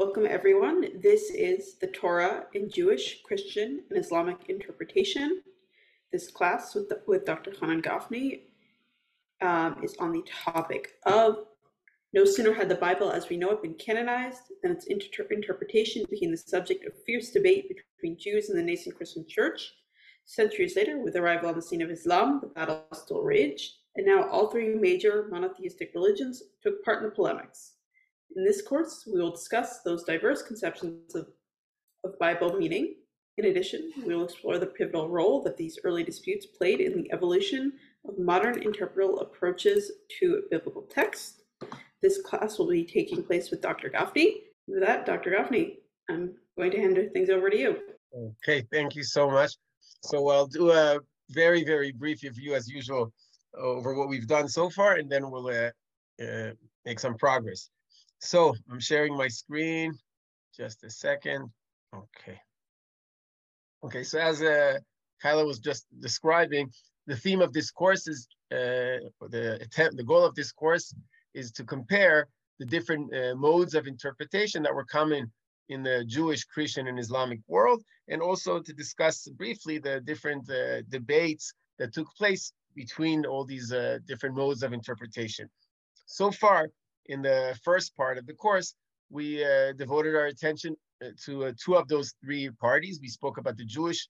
Welcome, everyone. This is the Torah in Jewish, Christian, and Islamic interpretation. This class with, the, with Dr. Chanan Gafni um, is on the topic of no sooner had the Bible as we know it been canonized than its inter- interpretation became the subject of fierce debate between Jews and the nascent Christian church. Centuries later, with the arrival on the scene of Islam, the battle still raged, and now all three major monotheistic religions took part in the polemics. In this course, we will discuss those diverse conceptions of, of Bible meaning. In addition, we will explore the pivotal role that these early disputes played in the evolution of modern interpretal approaches to biblical text. This class will be taking place with Dr. Gafni. With that, Dr. Gafni, I'm going to hand things over to you. Okay, thank you so much. So I'll do a very, very brief review as usual over what we've done so far, and then we'll uh, uh, make some progress. So I'm sharing my screen. Just a second. Okay. Okay, so as uh, Kyla was just describing, the theme of this course is, uh, the attempt, the goal of this course is to compare the different uh, modes of interpretation that were common in the Jewish, Christian, and Islamic world, and also to discuss briefly the different uh, debates that took place between all these uh, different modes of interpretation. So far, in the first part of the course, we uh, devoted our attention uh, to uh, two of those three parties. We spoke about the Jewish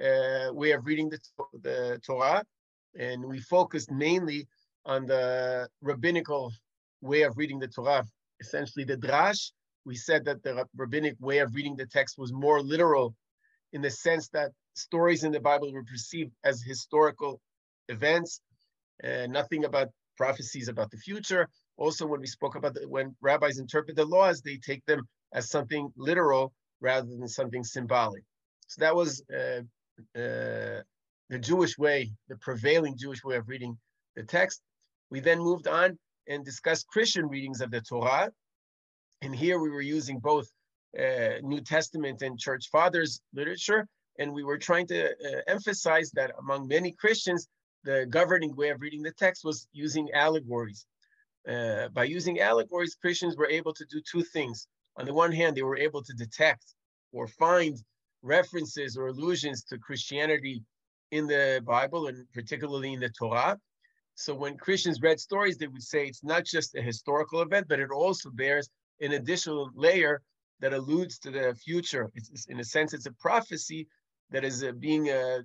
uh, way of reading the, the Torah, and we focused mainly on the rabbinical way of reading the Torah, essentially the drash. We said that the rabbinic way of reading the text was more literal in the sense that stories in the Bible were perceived as historical events, uh, nothing about prophecies about the future. Also, when we spoke about the, when rabbis interpret the laws, they take them as something literal rather than something symbolic. So that was uh, uh, the Jewish way, the prevailing Jewish way of reading the text. We then moved on and discussed Christian readings of the Torah. And here we were using both uh, New Testament and Church Fathers literature. And we were trying to uh, emphasize that among many Christians, the governing way of reading the text was using allegories. Uh, by using allegories, Christians were able to do two things. On the one hand, they were able to detect or find references or allusions to Christianity in the Bible and particularly in the Torah. So when Christians read stories, they would say it's not just a historical event, but it also bears an additional layer that alludes to the future. It's, it's in a sense, it's a prophecy that is uh, being uh,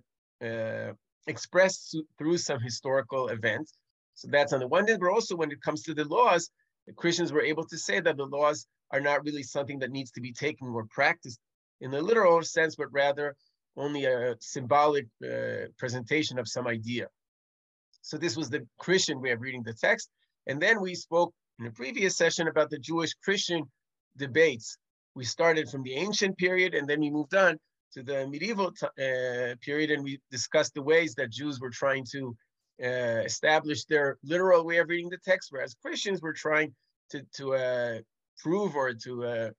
uh, expressed through some historical event. So that's on the one hand, but also when it comes to the laws, the Christians were able to say that the laws are not really something that needs to be taken or practiced in the literal sense, but rather only a symbolic uh, presentation of some idea. So this was the Christian way of reading the text. And then we spoke in a previous session about the Jewish Christian debates. We started from the ancient period and then we moved on to the medieval uh, period and we discussed the ways that Jews were trying to uh, establish their literal way of reading the text, whereas Christians were trying to, to uh, prove or to, uh,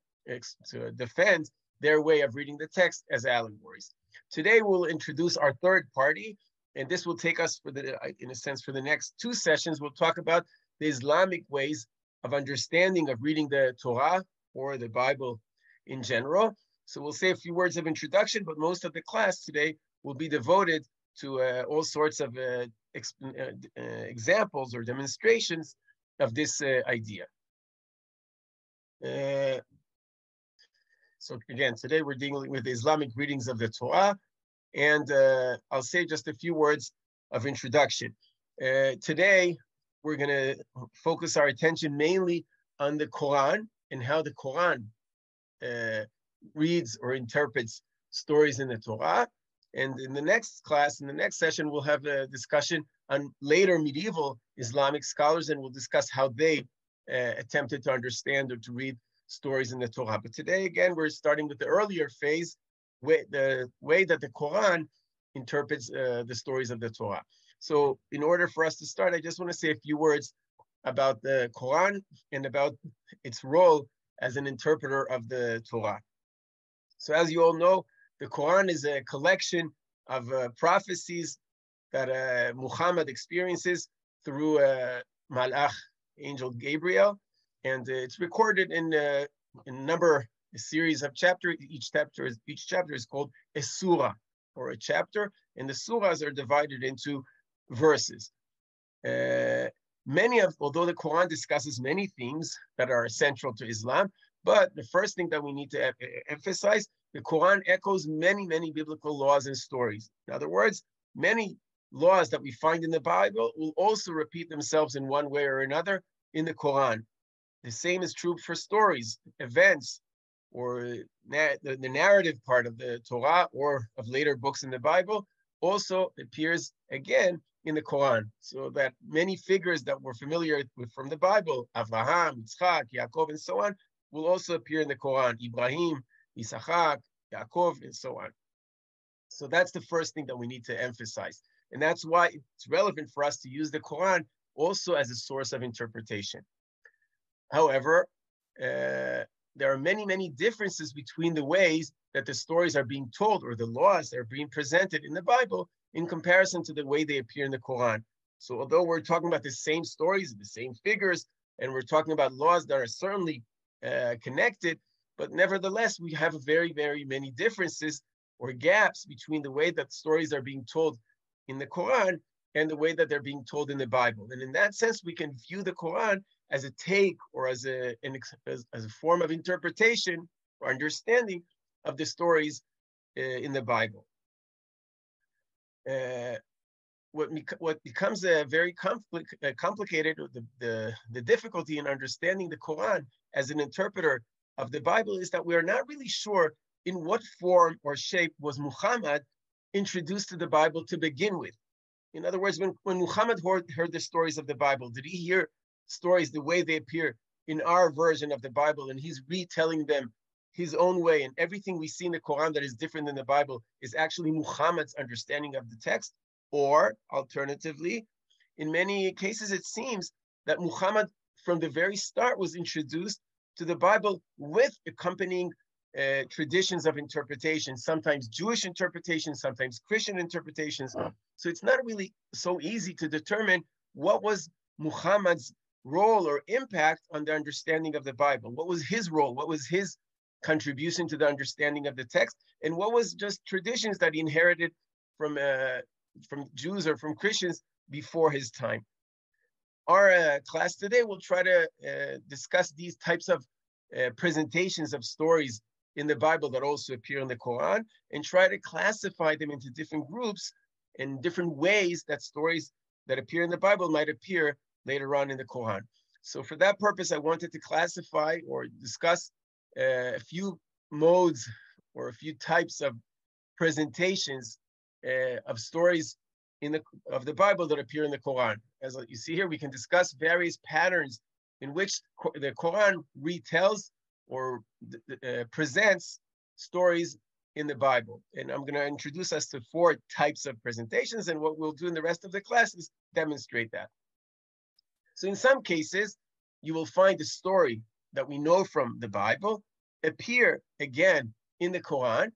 to defend their way of reading the text as allegories. Today we'll introduce our third party, and this will take us for the, in a sense, for the next two sessions. We'll talk about the Islamic ways of understanding of reading the Torah or the Bible in general. So we'll say a few words of introduction, but most of the class today will be devoted to uh, all sorts of uh, uh, uh, Uh, uh, examples or demonstrations of this uh, idea. Uh, so again, today we're dealing with Islamic readings of the Torah, and uh, I'll say just a few words of introduction. today, we're going to focus our attention mainly on the Quran and how the Quran reads or interprets stories in the Torah. And in the next class, in the next session, we'll have a discussion on later medieval Islamic scholars, and we'll discuss how they uh, attempted to understand or to read stories in the Torah. But today, again, we're starting with the earlier phase, way, the way that the Quran interprets uh, the stories of the Torah. So, in order for us to start, I just want to say a few words about the Quran and about its role as an interpreter of the Torah. So, as you all know, the Quran is a collection of uh, prophecies that uh, Muhammad experiences through uh, Malach, angel Gabriel, and uh, it's recorded in uh, a number, a series of chapters. Each chapter is each chapter is called a surah or a chapter, and the surahs are divided into verses. Uh, many of, although the Quran discusses many themes that are central to Islam, but the first thing that we need to emphasize, the Quran echoes many, many biblical laws and stories. In other words, many laws that we find in the Bible will also repeat themselves in one way or another in the Quran. The same is true for stories, events, or na- the, the narrative part of the Torah or of later books in the Bible also appears again in the Quran. So that many figures that we're familiar with from the Bible, Abraham, Yitzchak, Yaakov, and so on, will also appear in the Quran. Ibrahim, Isaac, Yaakov, and so on. So that's the first thing that we need to emphasize. And that's why it's relevant for us to use the Quran also as a source of interpretation. However, uh, there are many, many differences between the ways that the stories are being told or the laws that are being presented in the Bible in comparison to the way they appear in the Quran. So although we're talking about the same stories, the same figures, and we're talking about laws that are certainly uh, connected, but nevertheless, we have very, very many differences or gaps between the way that stories are being told in the Quran and the way that they're being told in the Bible. And in that sense, we can view the Quran as a take or as a, an, as, as a form of interpretation or understanding of the stories uh, in the Bible. Uh, what, what becomes a very compli uh, complicated, the, the, the difficulty in understanding the Quran as an interpreter of the Bible is that we are not really sure in what form or shape was Muhammad introduced to the Bible to begin with. In other words, when, when Muhammad heard, heard the stories of the Bible, did he hear stories the way they appear in our version of the Bible and he's retelling them his own way? And everything we see in the Quran that is different than the Bible is actually Muhammad's understanding of the text? Or alternatively, in many cases, it seems that Muhammad from the very start was introduced to the Bible with accompanying uh, traditions of interpretation, sometimes Jewish interpretations, sometimes Christian interpretations. So it's not really so easy to determine what was Muhammad's role or impact on the understanding of the Bible. What was his role? What was his contribution to the understanding of the text? And what was just traditions that he inherited from uh, from Jews or from Christians before his time? Our uh, class today will try to uh, discuss these types of uh, presentations of stories in the Bible that also appear in the Quran and try to classify them into different groups in different ways that stories that appear in the Bible might appear later on in the Quran. So for that purpose, I wanted to classify or discuss uh, a few modes or a few types of presentations uh, of stories in the of the Bible that appear in the Quran. As you see here, we can discuss various patterns in which the Quran retells or uh, presents stories in the Bible. And I'm going to introduce us to four types of presentations. And what we'll do in the rest of the class is demonstrate that. So in some cases, you will find a story that we know from the Bible appear again in the Quran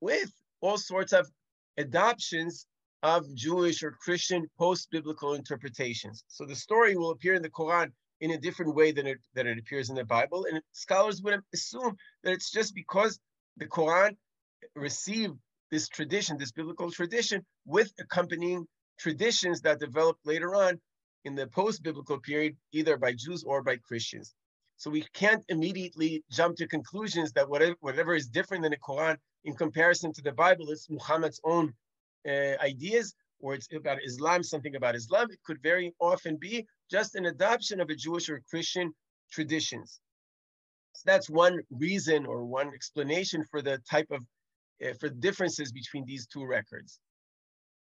with all sorts of adoptions of Jewish or Christian post-biblical interpretations. So the story will appear in the Quran in a different way than it, than it appears in the Bible. And scholars would assume that it's just because the Quran received this tradition, this biblical tradition, with accompanying traditions that developed later on in the post-biblical period, either by Jews or by Christians. So we can't immediately jump to conclusions that whatever, whatever is different than the Quran in comparison to the Bible is Muhammad's own ideas, or it's about Islam, something about Islam. It could very often be just an adoption of a Jewish or Christian traditions. So that's one reason or one explanation for the type of uh, for differences between these two records.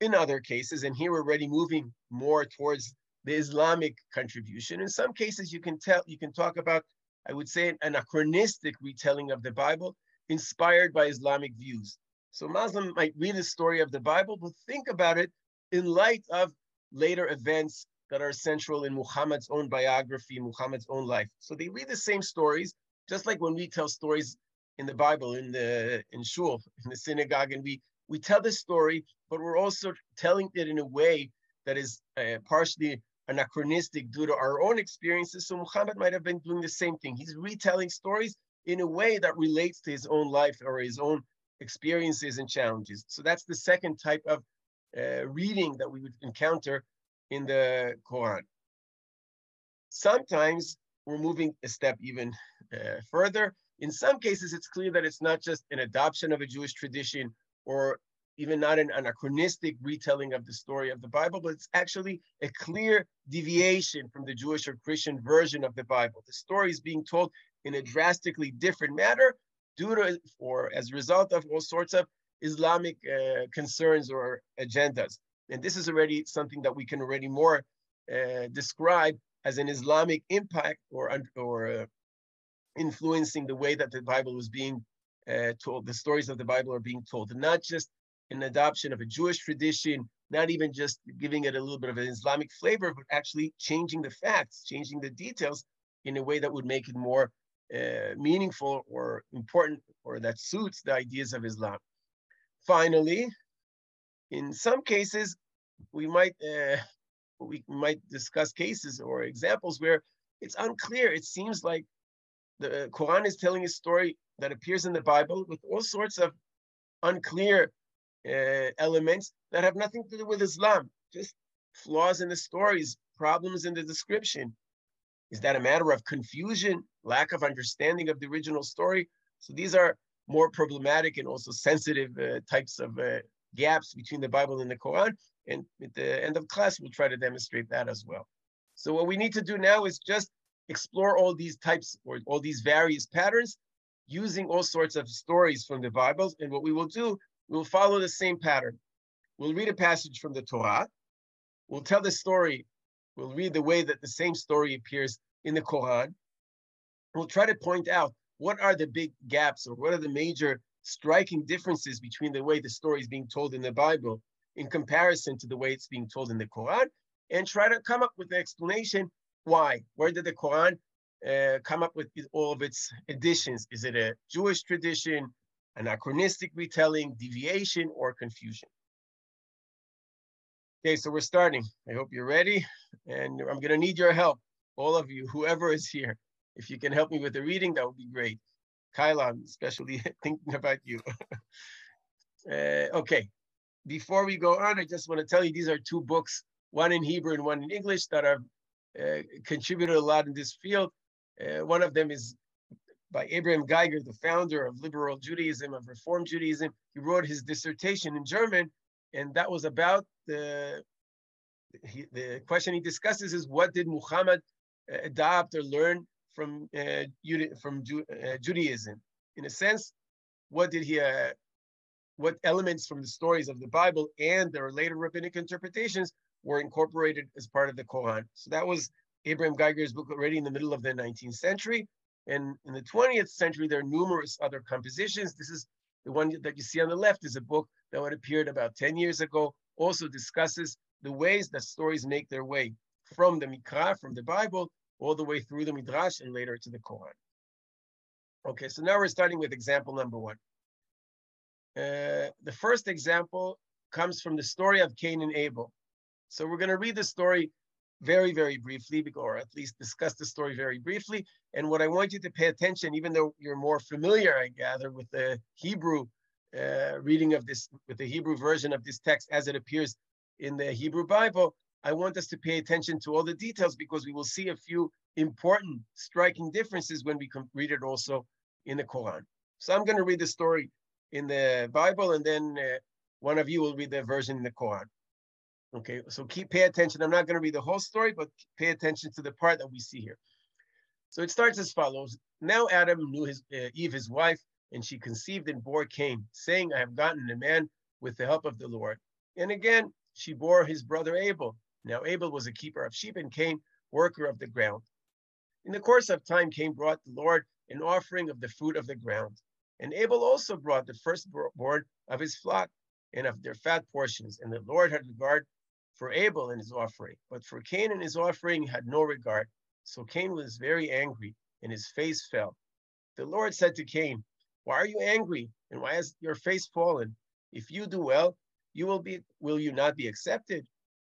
In other cases, and here we're already moving more towards the Islamic contribution. In some cases, you can tell you can talk about, I would say, an anachronistic retelling of the Bible inspired by Islamic views. So Muslim might read the story of the Bible, but think about it in light of later events that are central in Muhammad's own biography, Muhammad's own life. So they read the same stories, just like when we tell stories in the Bible, in the in shul, in the synagogue, and we we tell the story, but we're also telling it in a way that is uh, partially anachronistic due to our own experiences. So Muhammad might have been doing the same thing. He's retelling stories in a way that relates to his own life or his own experiences and challenges. So that's the second type of uh, reading that we would encounter in the Quran. Sometimes we're moving a step even uh, further. In some cases, it's clear that it's not just an adoption of a Jewish tradition or even not an anachronistic retelling of the story of the Bible, but it's actually a clear deviation from the Jewish or Christian version of the Bible. The story is being told in a drastically different manner due to or as a result of all sorts of Islamic uh, concerns or agendas. And this is already something that we can already more uh, describe as an Islamic impact or, or uh, influencing the way that the Bible was being uh, told, the stories of the Bible are being told, and not just an adoption of a Jewish tradition, not even just giving it a little bit of an Islamic flavor, but actually changing the facts, changing the details in a way that would make it more uh, meaningful or important or that suits the ideas of Islam. Finally, in some cases, we might uh, we might discuss cases or examples where it's unclear. It seems like the Quran is telling a story that appears in the Bible with all sorts of unclear uh, elements that have nothing to do with Islam, just flaws in the stories, problems in the description. Is that a matter of confusion, lack of understanding of the original story? So these are more problematic and also sensitive uh, types of uh, gaps between the Bible and the Quran. And at the end of class, we'll try to demonstrate that as well. So what we need to do now is just explore all these types or all these various patterns using all sorts of stories from the Bibles. And what we will do, we'll follow the same pattern. We'll read a passage from the Torah. We'll tell the story. We'll read the way that the same story appears in the Quran. We'll try to point out what are the big gaps or what are the major striking differences between the way the story is being told in the Bible in comparison to the way it's being told in the Quran, and try to come up with an explanation why. Where did the Quran uh, come up with all of its additions? Is it a Jewish tradition, anachronistic retelling, deviation, or confusion? Okay, so we're starting. I hope you're ready, and I'm going to need your help, all of you, whoever is here. If you can help me with the reading, that would be great. Kyla, I'm especially thinking about you. uh, okay, before we go on, I just want to tell you these are two books, one in Hebrew and one in English, that have uh, contributed a lot in this field. Uh, one of them is by Abraham Geiger, the founder of liberal Judaism, of Reform Judaism. He wrote his dissertation in German, and that was about the he, the question he discusses is what did Muhammad uh, adopt or learn from uh, from Ju uh, Judaism? In a sense, what did he uh, what elements from the stories of the Bible and their later rabbinic interpretations were incorporated as part of the Quran. So that was Abraham Geiger's book already in the middle of the 19th century. And in the 20th century, there are numerous other compositions. This is the one that you see on the left is a book that would appeared about 10 years ago, also discusses the ways that stories make their way from the Mikra, from the Bible, all the way through the Midrash and later to the Quran. Okay, so now we're starting with example number one. Uh, the first example comes from the story of Cain and Abel. So we're going to read the story very, very briefly, or at least discuss the story very briefly. And what I want you to pay attention, even though you're more familiar, I gather, with the Hebrew uh, reading of this, with the Hebrew version of this text as it appears in the Hebrew Bible, I want us to pay attention to all the details because we will see a few important, striking differences when we read it also in the Quran. So I'm going to read the story in the Bible, and then uh, one of you will read the version in the Quran. Okay, so keep pay attention. I'm not going to read the whole story, but pay attention to the part that we see here. So it starts as follows. Now Adam knew his uh, Eve, his wife, and she conceived and bore Cain, saying, I have gotten a man with the help of the Lord. And again, she bore his brother Abel. Now Abel was a keeper of sheep, and Cain, worker of the ground. In the course of time, Cain brought the Lord an offering of the fruit of the ground. And Abel also brought the firstborn of his flock and of their fat portions. And the Lord had regard for Abel and his offering, but for Cain and his offering had no regard. So Cain was very angry, and his face fell. The Lord said to Cain, Why are you angry, and why has your face fallen? If you do well, you will be will you not be accepted?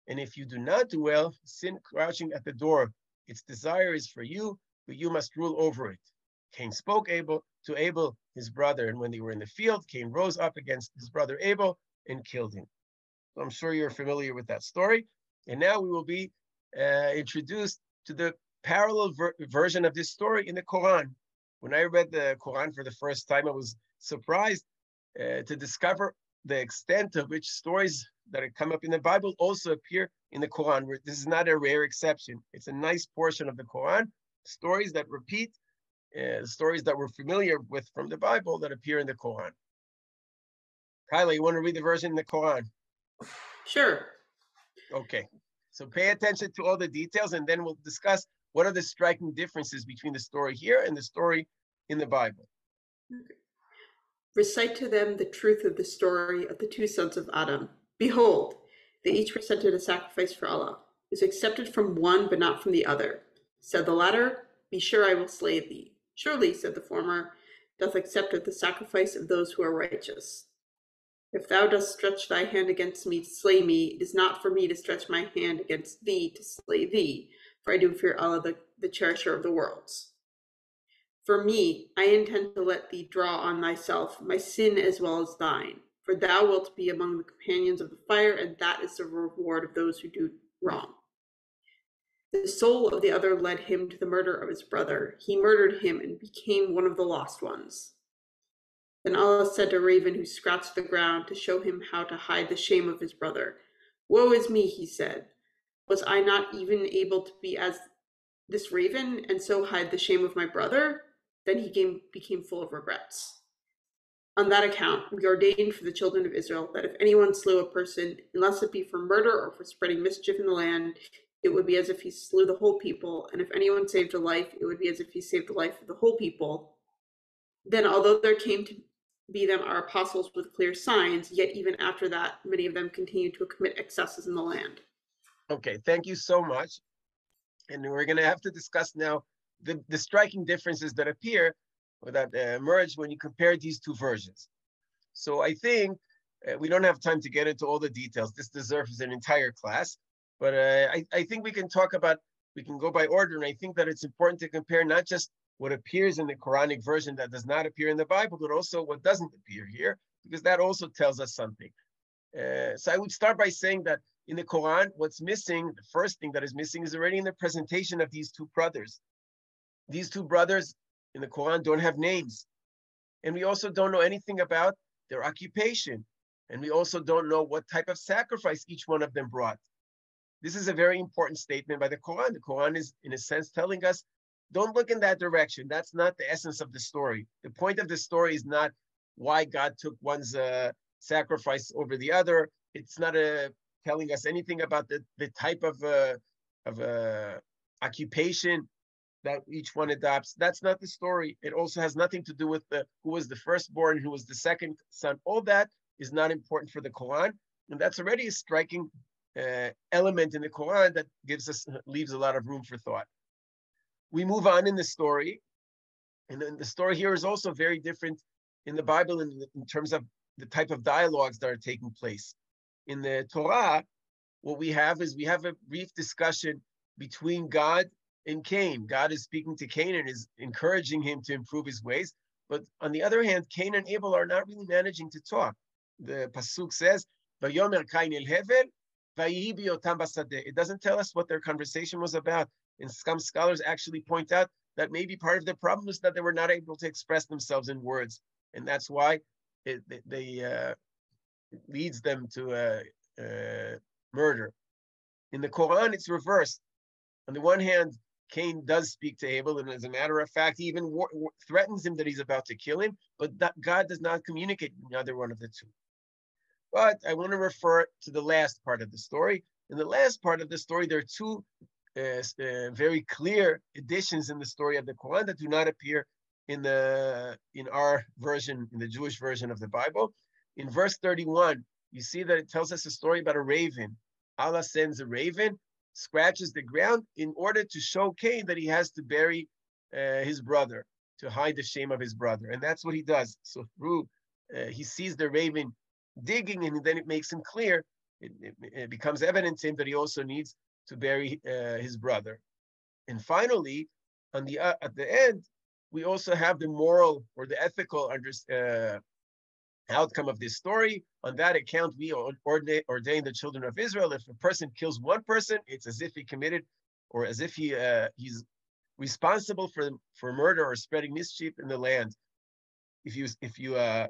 And if you do not do well, sin crouching at the door, its desire is for you, but you must rule over it. Cain spoke Abel to Abel, his brother, and when they were in the field, Cain rose up against his brother Abel and killed him. So I'm sure you're familiar with that story. And now we will be uh, introduced to the parallel ver version of this story in the Quran. When I read the Quran for the first time, I was surprised uh, to discover the extent of which stories that come up in the Bible also appear in the Quran. This is not a rare exception. It's a nice portion of the Quran, stories that repeat, uh, stories that we're familiar with from the Bible that appear in the Quran. Kyla, you want to read the version in the Quran? Sure. Okay. So pay attention to all the details and then we'll discuss what are the striking differences between the story here and the story in the Bible. Recite to them the truth of the story of the two sons of Adam. Behold, they each presented a sacrifice for Allah. It was accepted from one, but not from the other. Said the latter, Be sure I will slay thee. Surely, said the former, doth accept of the sacrifice of those who are righteous. If thou dost stretch thy hand against me to slay me, it is not for me to stretch my hand against thee to slay thee, for I do fear Allah, the, the cherisher of the worlds. For me, I intend to let thee draw on thyself my sin as well as thine, for thou wilt be among the companions of the fire, and that is the reward of those who do wrong. The soul of the other led him to the murder of his brother. He murdered him and became one of the lost ones. Then Allah said to Raven, who scratched the ground, to show him how to hide the shame of his brother. Woe is me, he said. Was I not even able to be as this raven and so hide the shame of my brother? Then he came, became full of regrets. On that account, we ordained for the children of Israel that if anyone slew a person, unless it be for murder or for spreading mischief in the land, it would be as if he slew the whole people, and if anyone saved a life, it would be as if he saved the life of the whole people. Then, although there came to be them our apostles with clear signs, yet even after that, many of them continued to commit excesses in the land. Okay, thank you so much. And we're going to have to discuss now the, the striking differences that appear or that uh, emerge when you compare these two versions. So I think uh, we don't have time to get into all the details. This deserves an entire class, but uh, I, I think we can talk about, we can go by order. And I think that it's important to compare not just what appears in the Quranic version that does not appear in the Bible, but also what doesn't appear here, because that also tells us something. Uh, so I would start by saying that in the Quran, what's missing, the first thing that is missing is already in the presentation of these two brothers. These two brothers in the Quran don't have names. And we also don't know anything about their occupation. And we also don't know what type of sacrifice each one of them brought. This is a very important statement by the Quran. The Quran is, in a sense, telling us don't look in that direction. That's not the essence of the story. The point of the story is not why God took one's uh, sacrifice over the other. It's not a, telling us anything about the, the type of, uh, of uh, occupation that each one adopts. That's not the story. It also has nothing to do with the who was the firstborn, who was the second son. All that is not important for the Quran, and that's already a striking uh, element in the Quran that gives us leaves a lot of room for thought. We move on in the story, and then the story here is also very different in the Bible in, in terms of the type of dialogues that are taking place. In the Torah, what we have is we have a brief discussion between God and Cain. God is speaking to Cain and is encouraging him to improve his ways. But on the other hand, Cain and Abel are not really managing to talk. The Pasuk says, Vayomer Cain el Hevel, It doesn't tell us what their conversation was about. And some scholars actually point out that maybe part of the problem is that they were not able to express themselves in words. And that's why it, they, uh, leads them to a, a murder. In the Quran, it's reversed. On the one hand, Cain does speak to Abel, and as a matter of fact, he even war- threatens him that he's about to kill him, but that God does not communicate either one of the two. But I want to refer to the last part of the story. In the last part of the story, there are two uh, uh, very clear additions in the story of the Quran that do not appear in the in our version, in the Jewish version of the Bible. In verse 31, you see that it tells us a story about a raven. Allah sends a raven scratches the ground in order to show Cain that he has to bury uh, his brother, to hide the shame of his brother. And that's what he does. So through, uh, he sees the raven digging, and then it makes him clear, it, it, it becomes evident to him that he also needs to bury uh, his brother. And finally, on the uh, at the end, we also have the moral or the ethical under, uh, outcome of this story. On that account, we ordain, ordain the children of Israel. If a person kills one person, it's as if he committed or as if he uh, he's responsible for for murder or spreading mischief in the land. If you if you uh,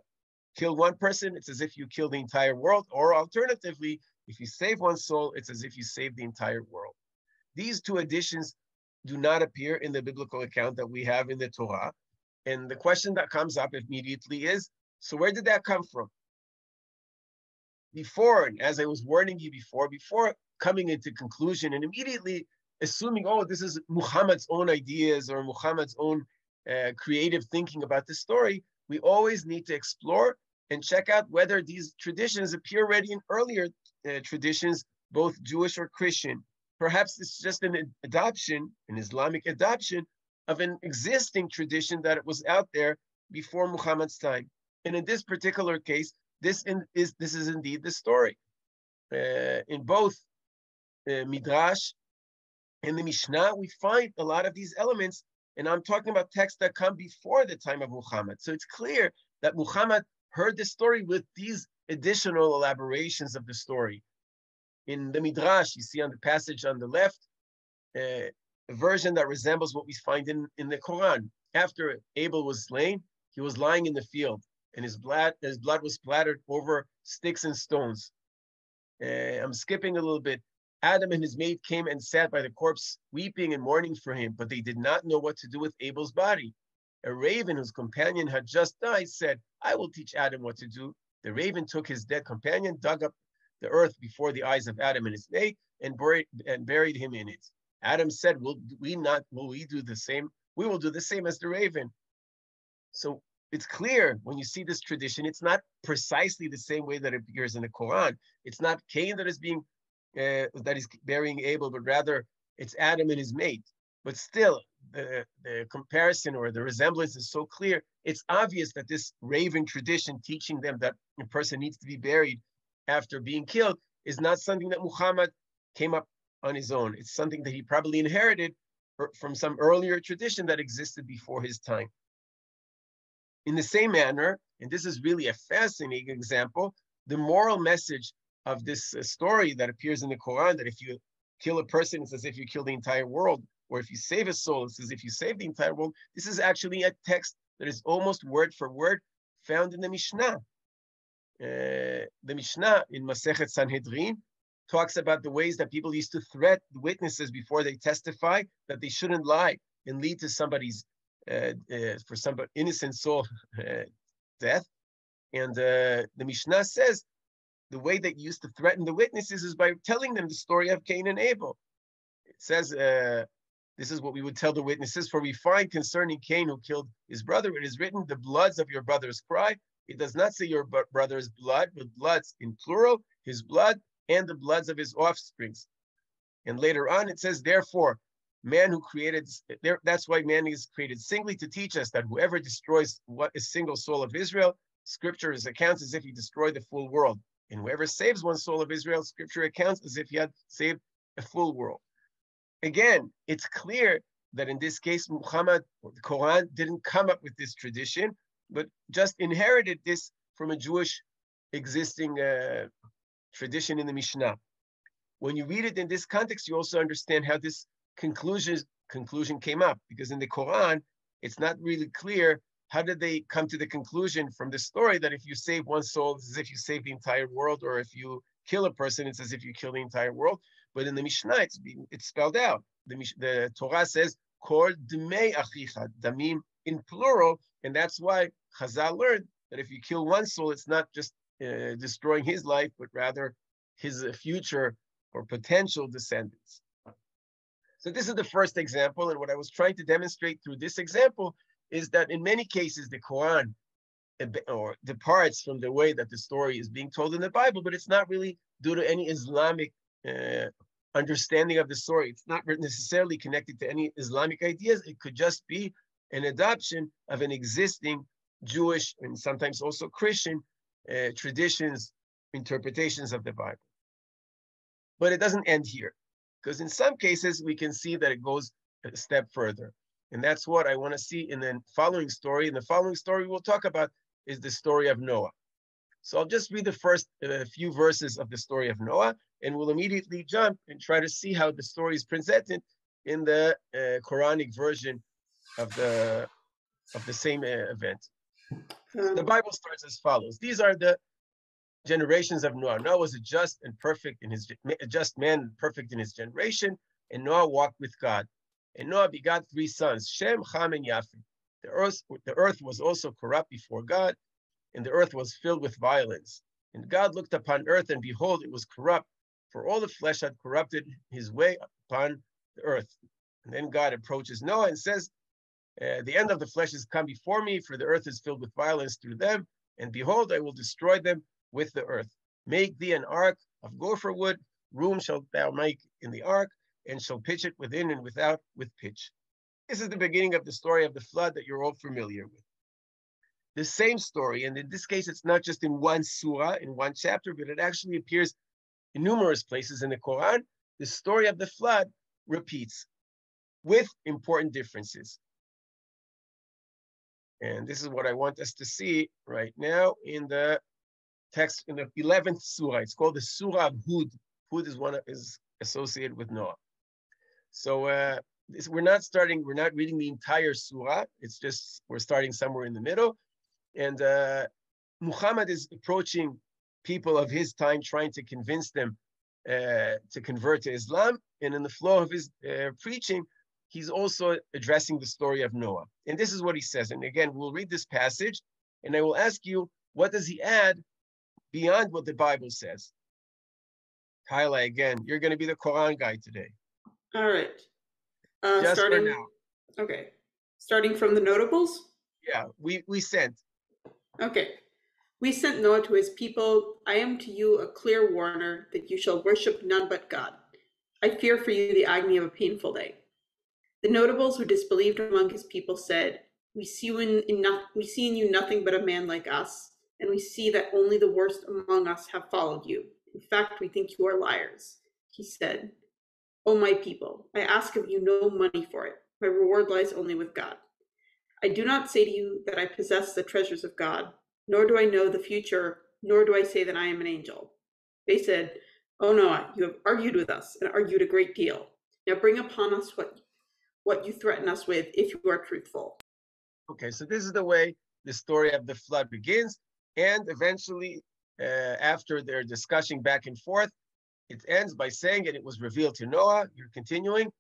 kill one person, it's as if you kill the entire world. Or alternatively, if you save one soul, it's as if you save the entire world. These two additions do not appear in the biblical account that we have in the Torah. And the question that comes up immediately is, so where did that come from? Before, as I was warning you before, before coming into conclusion and immediately assuming, oh, this is Muhammad's own ideas or Muhammad's own uh, creative thinking about the story, we always need to explore and check out whether these traditions appear already in earlier uh, traditions, both Jewish or Christian. Perhaps it's just an adoption, an Islamic adoption of an existing tradition that was out there before Muhammad's time. And in this particular case, this in, is this is indeed the story. Uh, in both uh, Midrash and the Mishnah, we find a lot of these elements, and I'm talking about texts that come before the time of Muhammad. So it's clear that Muhammad heard the story with these additional elaborations of the story. In the Midrash, you see on the passage on the left, uh, a version that resembles what we find in, in the Quran. After Abel was slain, he was lying in the field, and his blood, his blood was splattered over sticks and stones. Uh, I'm skipping a little bit. Adam and his mate came and sat by the corpse, weeping and mourning for him, but they did not know what to do with Abel's body. A raven whose companion had just died said, I will teach Adam what to do. The raven took his dead companion, dug up the earth before the eyes of Adam and his mate, and buried, and buried him in it. Adam said, Will we not, will we do the same? We will do the same as the raven. So it's clear when you see this tradition, it's not precisely the same way that it appears in the Quran. It's not Cain that is being uh, that is burying Abel, but rather it's Adam and his mate. But still, the, the comparison or the resemblance is so clear. It's obvious that this raven tradition teaching them that a person needs to be buried after being killed is not something that Muhammad came up on his own. It's something that he probably inherited from some earlier tradition that existed before his time. In the same manner, and this is really a fascinating example, the moral message of this uh, story that appears in the Quran that if you kill a person, it's as if you kill the entire world, or if you save a soul, it's as if you save the entire world. This is actually a text that is almost word for word found in the Mishnah. Uh, the Mishnah in Masechet Sanhedrin talks about the ways that people used to threat witnesses before they testify that they shouldn't lie and lead to somebody's for some innocent soul uh, death. And uh, the Mishnah says the way that you used to threaten the witnesses is by telling them the story of Cain and Abel. It says, uh, this is what we would tell the witnesses, for we find concerning Cain who killed his brother, it is written, the bloods of your brothers cry. It does not say your brother's blood, but bloods in plural, his blood and the bloods of his offsprings. And later on, it says, therefore, man who created, there, that's why man is created singly to teach us that whoever destroys what a single soul of Israel, scripture is accounts as if he destroyed the full world. And whoever saves one soul of Israel, scripture accounts as if he had saved a full world. Again, it's clear that in this case, Muhammad, the Quran, didn't come up with this tradition, but just inherited this from a Jewish existing uh, tradition in the Mishnah. When you read it in this context, you also understand how this conclusion, conclusion came up, because in the Quran, it's not really clear how did they come to the conclusion from the story that if you save one soul, it's as if you save the entire world, or if you kill a person, it's as if you kill the entire world? But in the Mishnah, it's, being, it's spelled out. The, the Torah says, Kol dmei damim in plural, and that's why Chazal learned that if you kill one soul, it's not just uh, destroying his life, but rather his future or potential descendants. So this is the first example, and what I was trying to demonstrate through this example is that in many cases the Quran or departs from the way that the story is being told in the Bible, but it's not really due to any Islamic uh, understanding of the story. It's not necessarily connected to any Islamic ideas. It could just be an adoption of an existing Jewish and sometimes also Christian uh, traditions, interpretations of the Bible. But it doesn't end here, because in some cases we can see that it goes a step further. And that's what I want to see in the following story. In the following story we'll talk about is the story of Noah. So I'll just read the first uh, few verses of the story of Noah, and we'll immediately jump and try to see how the story is presented in the uh, Quranic version of the of the same uh, event. Um, The Bible starts as follows: These are the generations of Noah. Noah was a just and perfect in his just man, perfect in his generation, and Noah walked with God. And Noah begot three sons: Shem, Ham, and Yafet. The earth, the earth was also corrupt before God, and the earth was filled with violence. And God looked upon earth, and behold, it was corrupt, for all the flesh had corrupted his way upon the earth. And then God approaches Noah and says, uh, The end of the flesh has come before me, for the earth is filled with violence through them. And behold, I will destroy them with the earth. Make thee an ark of gopher wood, room shalt thou make in the ark, and shall pitch it within and without with pitch. This is the beginning of the story of the flood that you're all familiar with. The same story, and in this case, it's not just in one surah, in one chapter, but it actually appears in numerous places in the Quran. The story of the flood repeats with important differences. And this is what I want us to see right now in the text in the 11th surah. It's called the Surah of Hud. Hud is one is associated with Noah. So uh, this, we're not starting, we're not reading the entire surah. It's just we're starting somewhere in the middle. And uh, Muhammad is approaching people of his time, trying to convince them uh, to convert to Islam. And in the flow of his uh, preaching, he's also addressing the story of Noah. And this is what he says. And again, we'll read this passage, and I will ask you, what does he add beyond what the Bible says? Kyla, again, you're going to be the Quran guy today. all right. Uh, Just starting. for now. Okay. Starting from the notables. Yeah, we, we sent. Okay. We sent Noah to his people. I am to you a clear warner that you shall worship none but God. I fear for you the agony of a painful day. The notables who disbelieved among his people said, "We see in, in no- we see in you nothing but a man like us, we see that only the worst among us have followed you. In fact, we think you are liars." He said, "O my people, I ask of you no money for it. My reward lies only with God. I do not say to you that I possess the treasures of God, nor do I know the future, nor do I say that I am an angel." They said, "O Noah, you have argued with us and argued a great deal. Now bring upon us what what you threaten us with if you are truthful." Okay, so this is the way the story of the flood begins. And eventually, uh, after their discussion back and forth, it ends by saying, and it was revealed to Noah. You're continuing.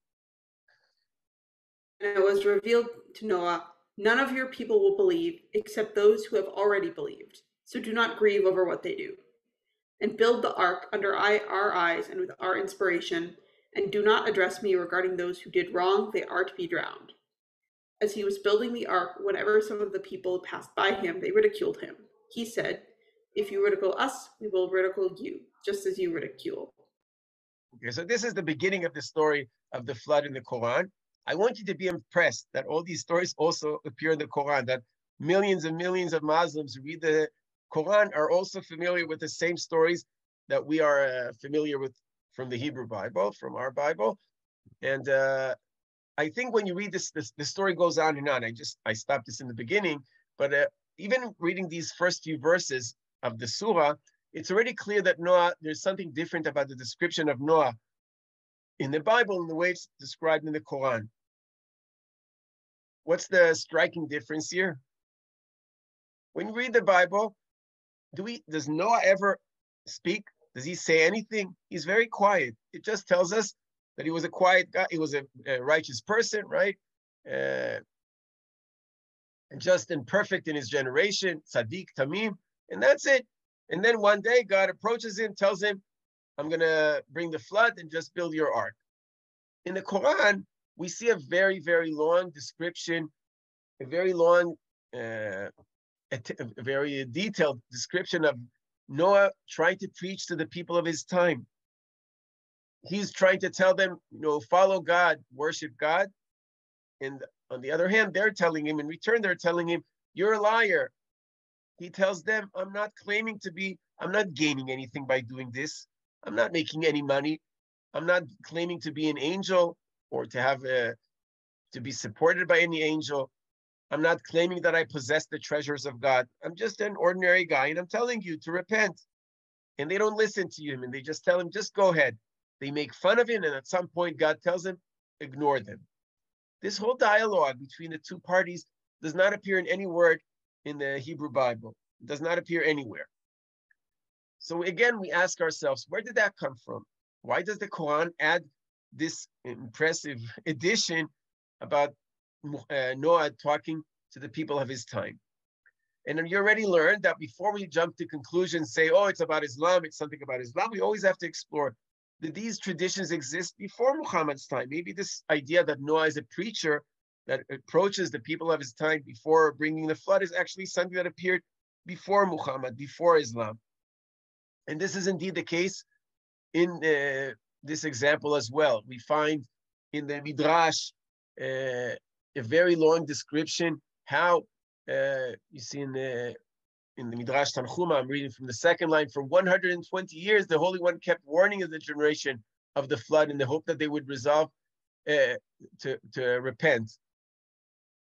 And it was revealed to Noah, None of your people will believe except those who have already believed. So do not grieve over what they do. And build the ark under our eyes and with our inspiration, and do not address me regarding those who did wrong, they are to be drowned. As he was building the ark, whenever some of the people passed by him, they ridiculed him. He said, If you ridicule us, we will ridicule you, just as you ridicule. Okay, so this is the beginning of the story of the flood in the Quran. I want you to be impressed that all these stories also appear in the Quran, that millions and millions of Muslims who read the Quran are also familiar with the same stories that we are uh, familiar with from the Hebrew Bible, from our Bible. And uh, I think when you read this, this, the story goes on and on. I just, I stopped this in the beginning, but uh, even reading these first few verses of the surah, it's already clear that Noah, there's something different about the description of Noah in the Bible and the way it's described in the Quran. What's the striking difference here? When you read the Bible, do we does Noah ever speak? Does he say anything? He's very quiet. It just tells us that he was a quiet guy. He was a, a righteous person, right? Uh, and just and perfect in his generation, Sadiq Tamim, and that's it. And then one day God approaches him, tells him, I'm going to bring the flood and just build your ark. In the Quran, we see a very, very long description, a very long, uh, a, t- a very detailed description of Noah trying to preach to the people of his time. He's trying to tell them, you know, follow God, worship God. And on the other hand, they're telling him, in return, they're telling him, you're a liar. He tells them, I'm not claiming to be, I'm not gaining anything by doing this. I'm not making any money. I'm not claiming to be an angel or to have a to be supported by any angel. I'm not claiming that I possess the treasures of God. I'm just an ordinary guy, and I'm telling you to repent. And they don't listen to him, and they just tell him, just go ahead. They make fun of him, and at some point, God tells him, ignore them. This whole dialogue between the two parties does not appear in any word in the Hebrew Bible. It does not appear anywhere. So again, we ask ourselves, where did that come from? Why does the Quran add this impressive addition about uh, Noah talking to the people of his time? And you already learned that before we jump to conclusions, say, oh, it's about Islam, it's something about Islam, we always have to explore did these traditions exist before Muhammad's time? Maybe this idea that Noah is a preacher that approaches the people of his time before bringing the flood is actually something that appeared before Muhammad, before Islam. And this is indeed the case in uh, this example as well. We find in the Midrash uh, a very long description how uh, you see in the in the Midrash Tanchuma, I'm reading from the second line, for 120 years, the Holy One kept warning of the generation of the flood in the hope that they would resolve uh, to, to repent.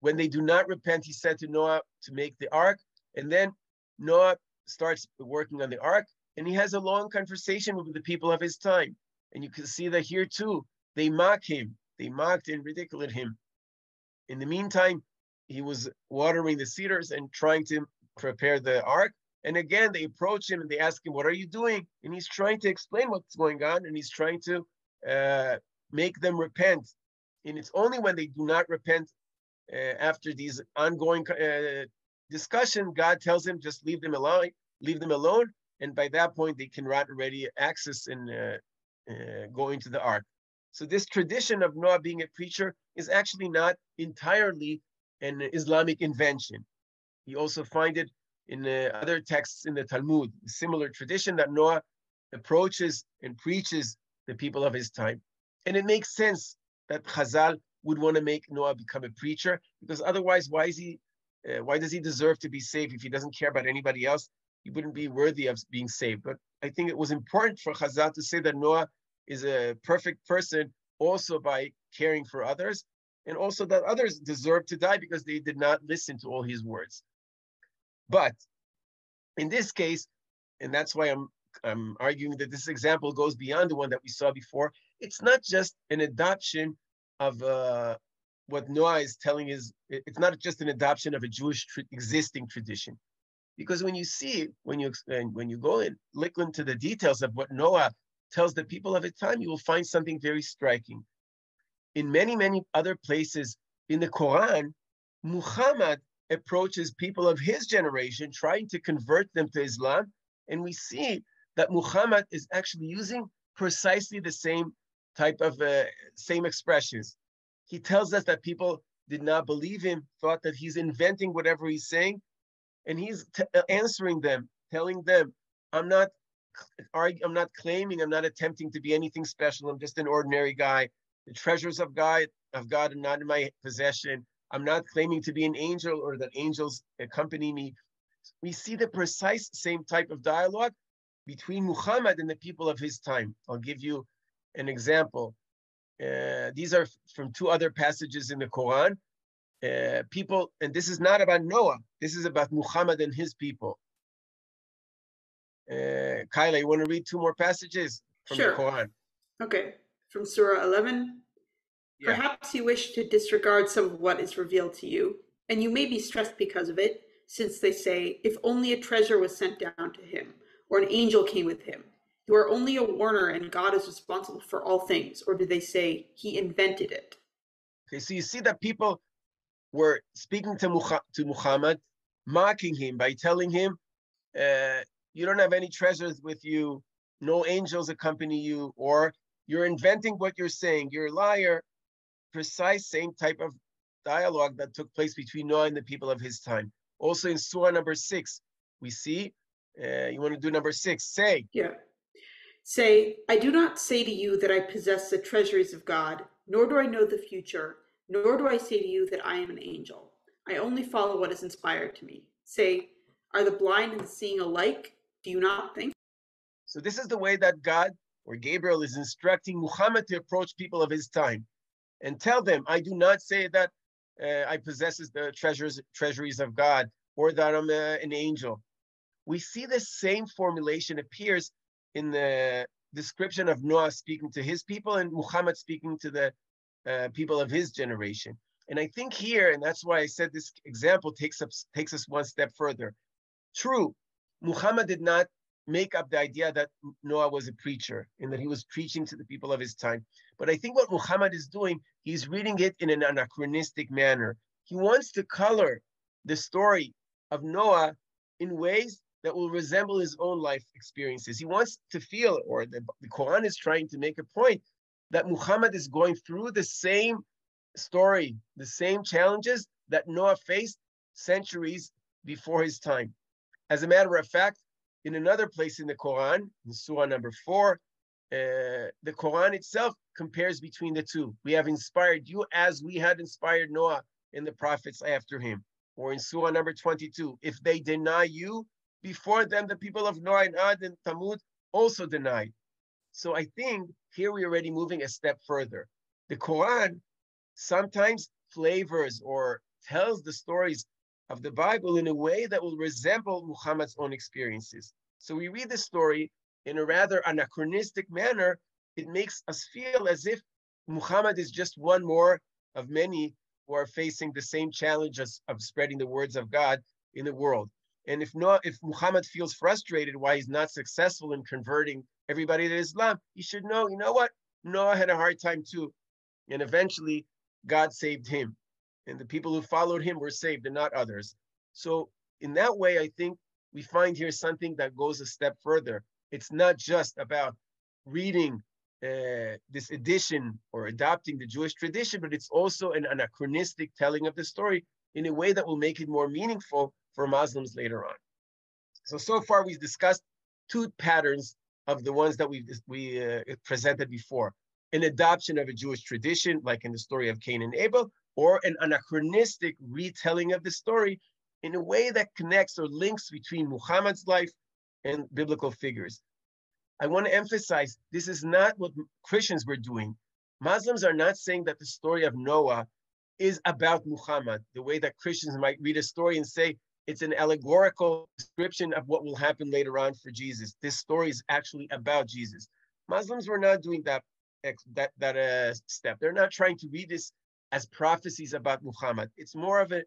When they do not repent, he said to Noah to make the ark. And then Noah starts working on the ark and he has a long conversation with the people of his time. And you can see that here too, they mock him. They mocked and ridiculed him. In the meantime, he was watering the cedars and trying to prepare the ark. And again, they approach him and they ask him, What are you doing? And he's trying to explain what's going on and he's trying to uh, make them repent. And it's only when they do not repent uh, after these ongoing uh, discussion, God tells him, Just leave them alone, leave them alone. And by that point, they can already access and uh, uh, go into the ark. So this tradition of Noah being a preacher is actually not entirely an Islamic invention. You also find it in uh, other texts in the Talmud, similar tradition that Noah approaches and preaches the people of his time. And it makes sense that Chazal would want to make Noah become a preacher, because otherwise, why is he? Uh, why does he deserve to be saved if he doesn't care about anybody else? He wouldn't be worthy of being saved. But I think it was important for Chazal to say that Noah is a perfect person, also by caring for others, and also that others deserve to die because they did not listen to all his words. But in this case, and that's why I'm I'm arguing that this example goes beyond the one that we saw before. It's not just an adoption of uh, what Noah is telling is. It's not just an adoption of a Jewish existing tradition, because when you see when you when you go and look into the details of what Noah tells the people of his time, you will find something very striking. In many many other places in the Quran, Muhammad approaches people of his generation, trying to convert them to Islam. And we see that Muhammad is actually using precisely the same type of uh, same expressions. He tells us that people did not believe him, thought that he's inventing whatever he's saying, and he's t- uh, answering them, telling them, "I'm not, I'm not claiming, I'm not attempting to be anything special. I'm just an ordinary guy. The treasures of God of God are not in my possession. I'm not claiming to be an angel or that angels accompany me. We see the precise same type of dialogue between Muhammad and the people of his time. I'll give you an example. Uh, these are from two other passages in the Quran. Uh, people, and this is not about Noah, this is about Muhammad and his people. Uh, Kyla, you want to read two more passages from sure. the Quran? Okay. From Surah 11, yeah. Perhaps you wish to disregard some of what is revealed to you, and you may be stressed because of it, since they say, if only a treasure was sent down to him, or an angel came with him. You are only a warner, and God is responsible for all things. Or do they say, he invented it? Okay, so you see that people were speaking to, Muha- to Muhammad, mocking him by telling him, uh, you don't have any treasures with you, no angels accompany you, or you're inventing what you're saying, you're a liar, precise same type of dialogue that took place between Noah and the people of his time. Also in Surah number six, we see, uh, you want to do number six, say. Yeah. Say, I do not say to you that I possess the treasuries of God, nor do I know the future, nor do I say to you that I am an angel. I only follow what is inspired to me. Say, are the blind and seeing alike? Do you not think? So this is the way that God or Gabriel is instructing Muhammad to approach people of his time. And tell them, I do not say that uh, I possesses the treasures treasuries of God or that I'm a, an angel. We see the same formulation appears in the description of Noah speaking to his people and Muhammad speaking to the uh, people of his generation. And I think here, and that's why I said this example takes takes us one step further. True, Muhammad did not make up the idea that Noah was a preacher and that he was preaching to the people of his time. But I think what Muhammad is doing, he's reading it in an anachronistic manner. He wants to color the story of Noah in ways that will resemble his own life experiences. He wants to feel, or the, the Quran is trying to make a point, that Muhammad is going through the same story, the same challenges that Noah faced centuries before his time. As a matter of fact, in another place in the Quran, in Surah number four, uh, the Quran itself compares between the two. We have inspired you as we had inspired Noah and the prophets after him. Or in Surah number 22, if they deny you, before them the people of Noah and Ad and Thamud also denied. So I think here we're already moving a step further. The Quran sometimes flavors or tells the stories of the Bible in a way that will resemble Muhammad's own experiences. So we read the story in a rather anachronistic manner. It makes us feel as if Muhammad is just one more of many who are facing the same challenges of spreading the words of God in the world. And if no, if Muhammad feels frustrated why he's not successful in converting everybody to Islam, he should know, you know what? Noah had a hard time too. And eventually God saved him. And the people who followed him were saved and not others. So, in that way, I think we find here something that goes a step further. It's not just about reading uh, this edition or adopting the Jewish tradition, but it's also an anachronistic telling of the story in a way that will make it more meaningful for Muslims later on. So, so far we've discussed two patterns of the ones that we we uh, presented before an adoption of a Jewish tradition, like in the story of Cain and Abel, or an anachronistic retelling of the story in a way that connects or links between Muhammad's life and biblical figures. I want to emphasize this is not what Christians were doing. Muslims are not saying that the story of Noah is about Muhammad, the way that Christians might read a story and say it's an allegorical description of what will happen later on for Jesus. This story is actually about Jesus. Muslims were not doing that that that uh, step. They're not trying to read this as prophecies about Muhammad. It's more of a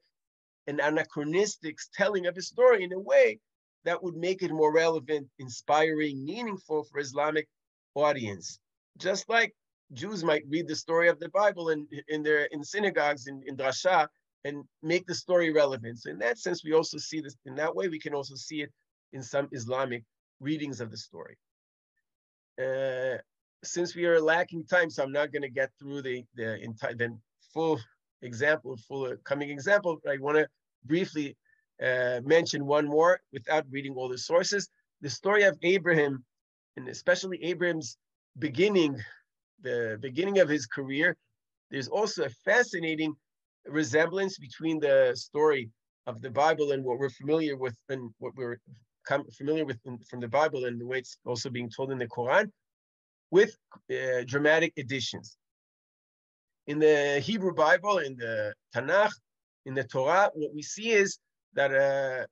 an anachronistic telling of a story in a way that would make it more relevant, inspiring, meaningful for Islamic audience. Just like Jews might read the story of the Bible in, in their in synagogues in, in drasha and make the story relevant. So in that sense, we also see this in that way. We can also see it in some Islamic readings of the story. Uh, since we are lacking time, so I'm not going to get through the the entire the full example, full coming example. I want to briefly uh, mention one more without reading all the sources. The story of Abraham, and especially Abraham's beginning, the beginning of his career. There's also a fascinating resemblance between the story of the Bible and what we're familiar with, and what we're familiar with from the Bible, and the way it's also being told in the Quran with uh, dramatic additions. In the Hebrew Bible, in the Tanakh, in the Torah, what we see is that uh,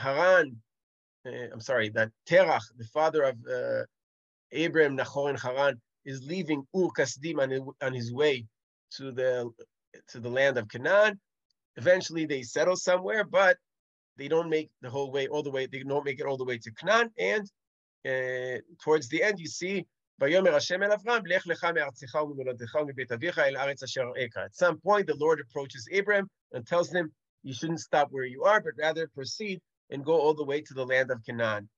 Haran, uh, I'm sorry, that Terach, the father of uh, Abraham, Nahor, and Haran, is leaving Ur Kasdim on, on his way to the to the land of Canaan. Eventually, they settle somewhere, but they don't make the whole way all the way. They don't make it all the way to Canaan. And uh, towards the end, you see ויאמר השם אל אברהם, לך לך מארצך וממולדתך ומבית אביך אל הארץ אשר אראך. At some point, the Lord approaches Abraham and tells him, you shouldn't stop where you are, but rather proceed and go all the way to the land of Canaan.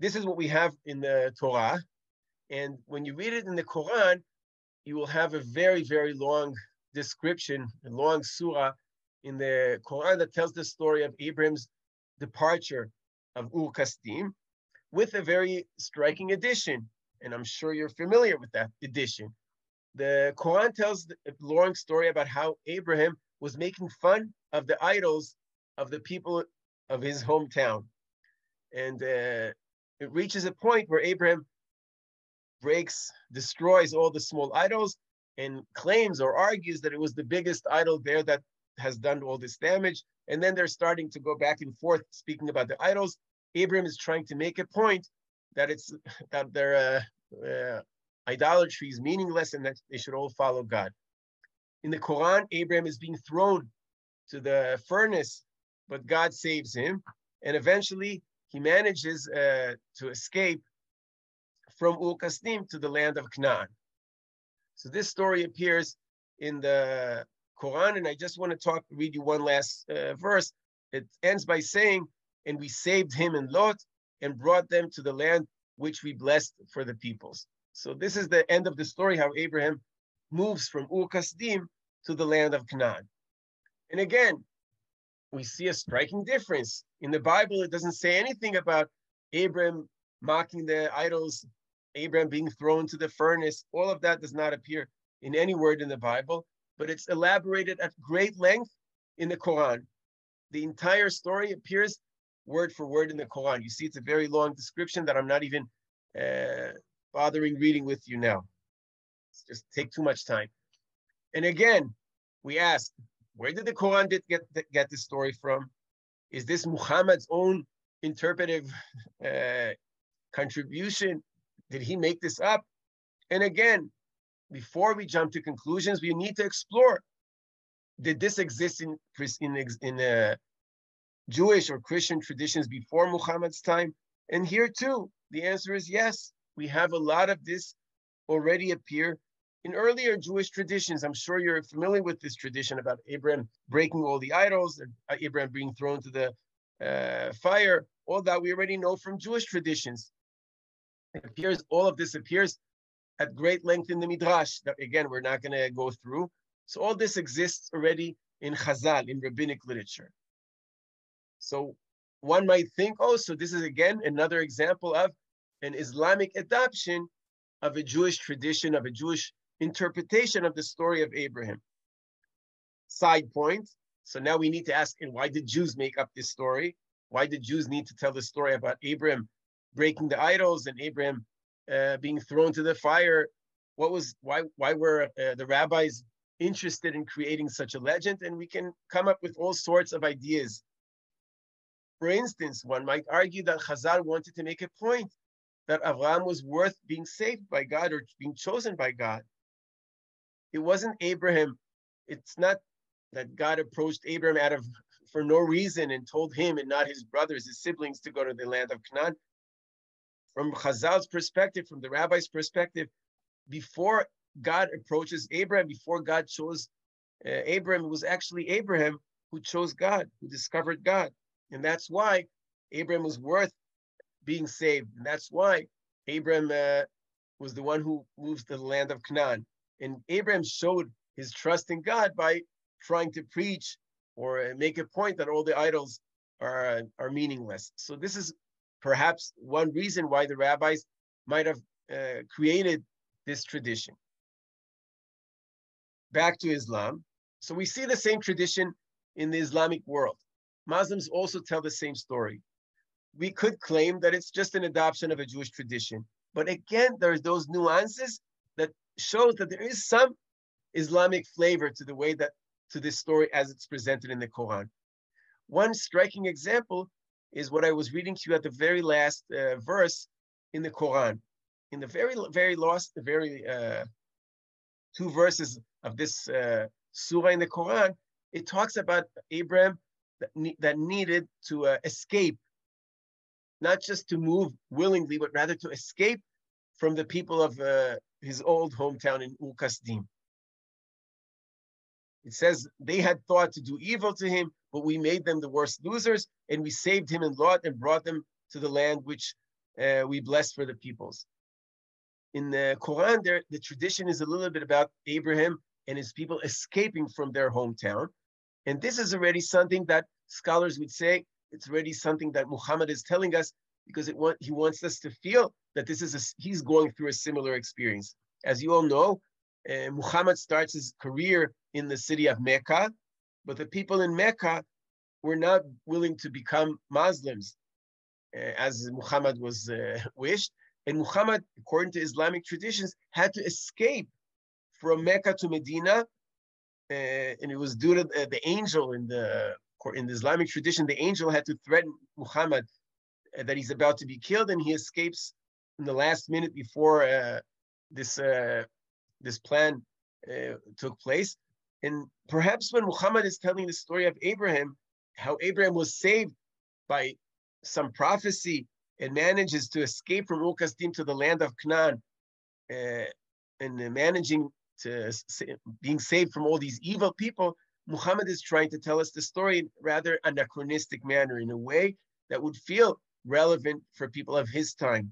This is what we have in the Torah. And when you read it in the Quran, you will have a very, very long description, a long surah in the Quran that tells the story of Abraham's departure of Ur Kasdim with a very striking addition and I'm sure you're familiar with that edition. The Quran tells a long story about how Abraham was making fun of the idols of the people of his hometown. And uh, it reaches a point where Abraham breaks, destroys all the small idols, and claims or argues that it was the biggest idol there that has done all this damage. And then they're starting to go back and forth speaking about the idols. Abraham is trying to make a point that it's that their uh, uh, idolatry is meaningless and that they should all follow God. In the Quran, Abraham is being thrown to the furnace, but God saves him, and eventually he manages uh, to escape from Ur Kasdim to the land of Canaan. So this story appears in the Quran, and I just want to talk, read you one last uh, verse. It ends by saying, "And we saved him and Lot, and brought them to the land which we blessed for the peoples." So this is the end of the story, how Abraham moves from Ur Kasdim to the land of Canaan. And again, we see a striking difference. In the Bible, it doesn't say anything about Abraham mocking the idols, Abraham being thrown to the furnace. All of that does not appear in any word in the Bible, but it's elaborated at great length in the Quran. The entire story appears word for word in the Quran. You see, it's a very long description that I'm not even uh, bothering reading with you now. It's just take too much time. And again, we ask, where did the Quran get, get this story from? Is this Muhammad's own interpretive uh, contribution? Did he make this up? And again, before we jump to conclusions, we need to explore: Did this exist in in in uh, Jewish or Christian traditions before Muhammad's time? And here too, the answer is yes. We have a lot of this already appear in earlier Jewish traditions, I'm sure you're familiar with this tradition about Abraham breaking all the idols, uh, Abraham being thrown to the uh, fire. All that we already know from Jewish traditions. It appears all of this appears at great length in the Midrash. Again, we're not going to go through. So all this exists already in Chazal, in rabbinic literature. So one might think, oh, so this is again another example of an Islamic adoption of a Jewish tradition, of a Jewish interpretation of the story of Abraham. Side point. So now we need to ask, and why did Jews make up this story? Why did Jews need to tell the story about Abraham breaking the idols and Abraham uh, being thrown to the fire? What was why? Why were uh, the rabbis interested in creating such a legend? And we can come up with all sorts of ideas. For instance, one might argue that Chazal wanted to make a point that Abraham was worth being saved by God or being chosen by God. It wasn't Abraham. It's not that God approached Abraham out of for no reason and told him and not his brothers, his siblings, to go to the land of Canaan. From Chazal's perspective, from the rabbi's perspective, before God approaches Abraham, before God chose uh, Abraham, it was actually Abraham who chose God, who discovered God. And that's why Abraham was worth being saved. And that's why Abraham uh, was the one who moves to the land of Canaan. And Abraham showed his trust in God by trying to preach or make a point that all the idols are, are meaningless. So this is perhaps one reason why the rabbis might have uh, created this tradition. Back to Islam. So we see the same tradition in the Islamic world. Muslims also tell the same story. We could claim that it's just an adoption of a Jewish tradition. But again, there's those nuances that shows that there is some Islamic flavor to the way that to this story as it's presented in the Quran. One striking example is what I was reading to you at the very last uh, verse in the Quran. In the very, very last, the very uh, two verses of this uh, surah in the Quran, it talks about Abraham that, ne- that needed to uh, escape, not just to move willingly, but rather to escape from the people of uh, his old hometown in Ur Kasdim. It says they had thought to do evil to him, but we made them the worst losers, and we saved him and Lot and brought them to the land which uh, we blessed for the peoples. In the Quran, there the tradition is a little bit about Abraham and his people escaping from their hometown, and this is already something that scholars would say it's already something that Muhammad is telling us because it want, he wants us to feel that this is a, he's going through a similar experience. As you all know, uh, Muhammad starts his career in the city of Mecca, but the people in Mecca were not willing to become Muslims uh, as Muhammad was uh, wished. And Muhammad, according to Islamic traditions, had to escape from Mecca to Medina, uh, and it was due to the, the angel in the in the Islamic tradition. The angel had to threaten Muhammad uh, that he's about to be killed, and he escapes in the last minute before uh, this uh, this plan uh, took place. And perhaps when Muhammad is telling the story of Abraham, how Abraham was saved by some prophecy and manages to escape from Ur Kasdim to the land of Canaan, uh, and managing to being saved from all these evil people, Muhammad is trying to tell us the story in rather anachronistic manner, in a way that would feel relevant for people of his time.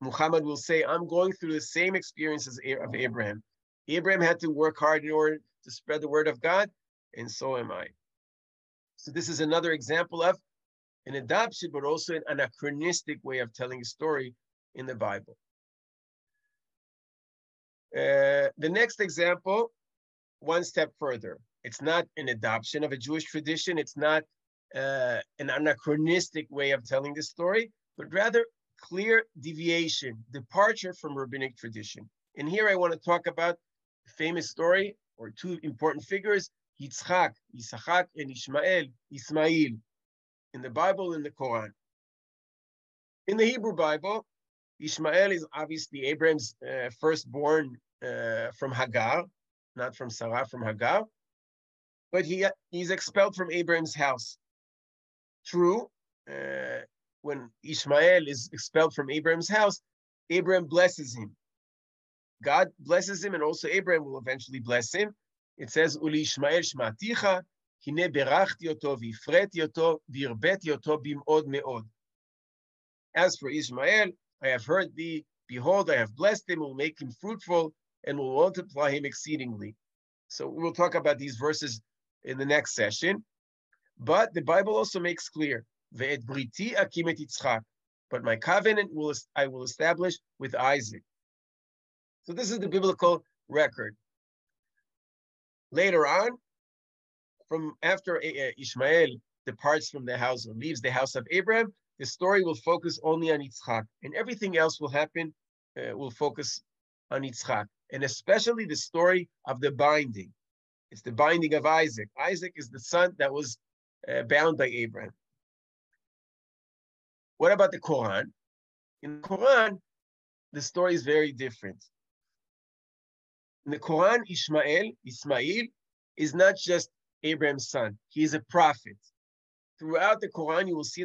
Muhammad will say, I'm going through the same experiences of Abraham. Abraham had to work hard in order to spread the word of God, and so am I. So this is another example of an adoption, but also an anachronistic way of telling a story in the Bible. Uh, the next example, one step further. It's not an adoption of a Jewish tradition. It's not uh, an anachronistic way of telling the story, but rather clear deviation, departure from rabbinic tradition. And here I want to talk about a famous story or two important figures, Yitzchak, Yitzchak, and Ishmael, Ismail, in the Bible and the Quran. In the Hebrew Bible, Ishmael is obviously Abraham's uh, firstborn uh, from Hagar, not from Sarah, from Hagar, but he he's expelled from Abraham's house. True, uh, when Ishmael is expelled from Abraham's house, Abraham blesses him. God blesses him, and also Abraham will eventually bless him. It says, Uli Ishmael shmaticha, hine berachti oto, vifreti oto, virbeti oto bimod meod. As for Ishmael, I have heard thee, behold, I have blessed him, will make him fruitful, and will multiply him exceedingly. So we'll talk about these verses in the next session. But the Bible also makes clear briti. But my covenant will I will establish with Isaac. So this is the biblical record. Later on, from after Ishmael departs from the house or leaves the house of Abraham, the story will focus only on Yitzchak, and everything else will happen uh, will focus on Yitzchak, and especially the story of the binding. It's the binding of Isaac. Isaac is the son that was uh, bound by Abraham. What about the Quran? In the Quran, the story is very different. In the Quran, Ishmael, Ismail, is not just Abraham's son. He is a prophet. Throughout the Quran, you will see